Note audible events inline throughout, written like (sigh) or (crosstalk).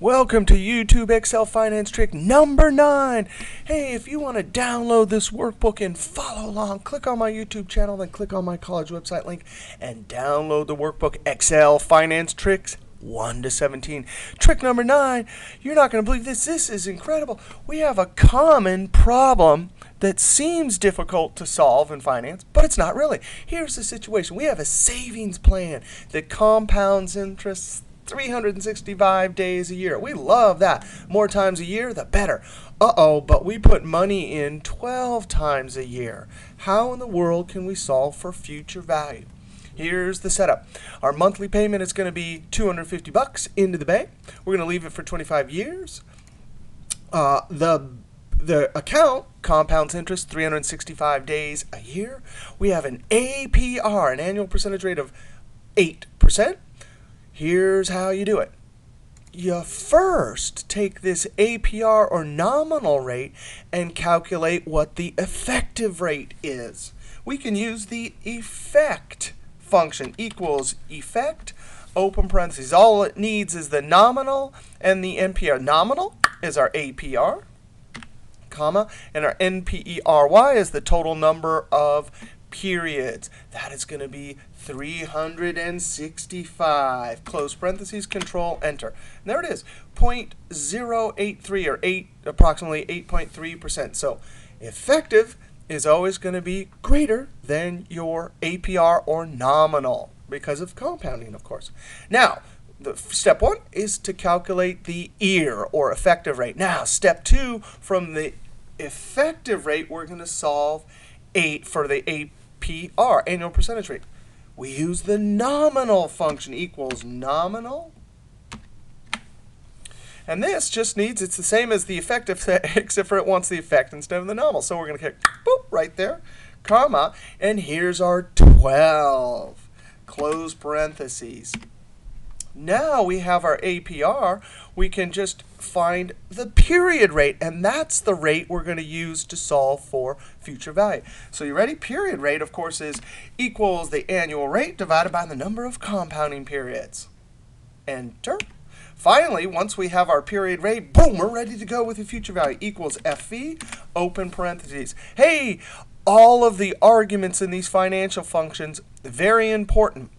Welcome to YouTube Excel Finance Trick number nine. Hey, if you want to download this workbook and follow along, click on my YouTube channel, then click on my college website link and download the workbook Excel Finance Tricks 1 to 17. Trick number nine, you're not going to believe this. This is incredible. We have a common problem that seems difficult to solve in finance, but it's not really. Here's the situation we have a savings plan that compounds interest 365 days a year. We love that. More times a year, the better. Uh-oh, but we put money in 12 times a year. How in the world can we solve for future value? Here's the setup. Our monthly payment is going to be 250 bucks into the bank. We're going to leave it for 25 years. Uh, the the account compounds interest 365 days a year. We have an APR, an annual percentage rate of 8%. Here's how you do it. You first take this APR or nominal rate and calculate what the effective rate is. We can use the effect function equals effect, open parentheses. All it needs is the nominal and the NPERY. Nominal is our APR, comma, and our NPERY is the total number of periods. That is going to be 365. Close parentheses, control, enter. And there it is, 0.083 or 8, approximately 8.3%. So effective is always going to be greater than your APR or nominal because of compounding, of course. Now, the step one is to calculate the EAR or effective rate. Now, step two, from the effective rate, we're going to solve 8 for the APR. Annual percentage rate. We use the nominal function equals nominal. And this just needs, it's the same as the effective, (laughs) except for it wants the effect instead of the nominal. So we're going to click boop right there, comma, and here's our 12. Close parentheses. Now we have our APR. We can just find the period rate. And that's the rate we're going to use to solve for future value. So you ready? Period rate, of course, is equals the annual rate divided by the number of compounding periods. Enter. Finally, once we have our period rate, boom, we're ready to go with the future value. Equals FV, open parentheses. Hey, all of the arguments in these financial functions, very important.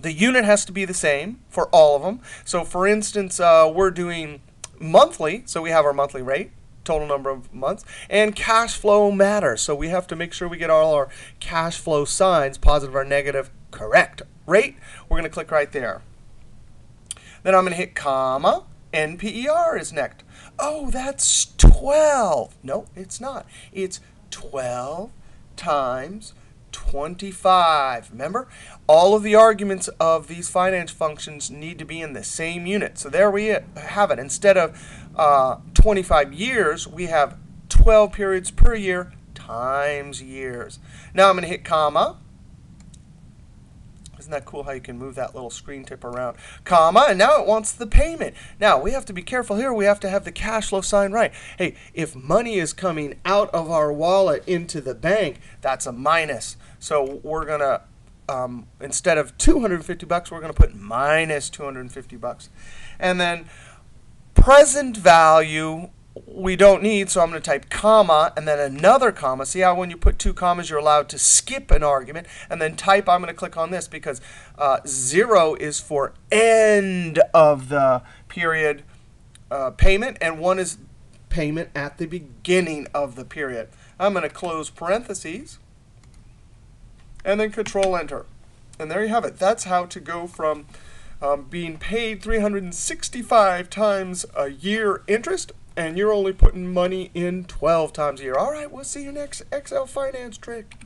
The unit has to be the same for all of them. So for instance, uh, we're doing monthly, so we have our monthly rate, total number of months, and cash flow matters. So we have to make sure we get all our cash flow signs, positive or negative, correct. Rate, we're going to click right there. Then I'm going to hit comma. NPER is next. Oh, that's 12. No, it's not. It's 12 times 25. Remember, all of the arguments of these finance functions need to be in the same unit. So there we have it. Instead of uh, 25 years, we have 12 periods per year times years. Now I'm going to hit comma. Isn't that cool how you can move that little screen tip around? Comma, and now it wants the payment. Now, we have to be careful here. We have to have the cash flow sign right. Hey, if money is coming out of our wallet into the bank, that's a minus. So we're going to, um, instead of 250 bucks, we're going to put minus 250 bucks. And then present value we don't need, so I'm going to type comma and then another comma. See how when you put two commas, you're allowed to skip an argument. And then type, I'm going to click on this because uh, 0 is for end of the period uh, payment, and 1 is payment at the beginning of the period. I'm going to close parentheses and then Control Enter. And there you have it. That's how to go from um, being paid 365 times a year interest and you're only putting money in 12 times a year. All right, we'll see you next Excel finance trick.